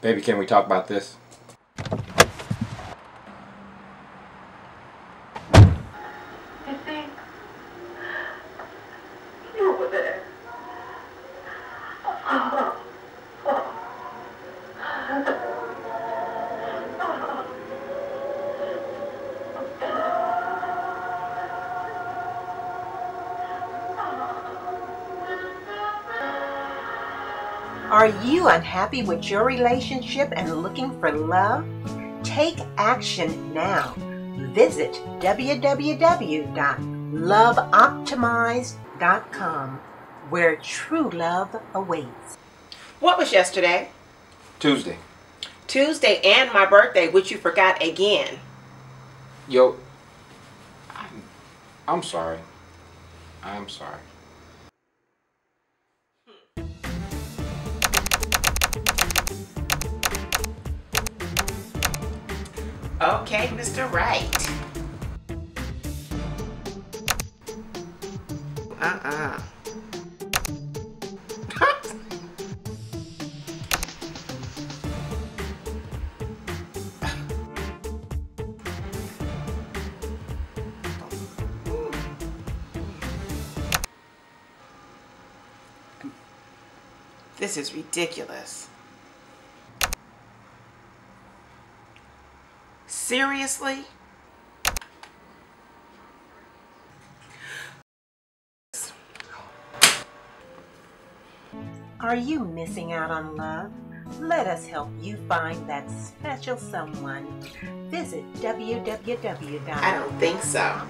Baby, can we talk about this? Think Are you unhappy with your relationship and looking for love? Take action now. Visit www.loveoptimized.com where true love awaits. What was yesterday? Tuesday. Tuesday and my birthday, which you forgot again. Yo, I'm, I'm sorry. I'm sorry. Okay, Mr. Right. Uh-uh. This is ridiculous. Seriously? Are you missing out on love? Let us help you find that special someone. Visit www. I don't think so.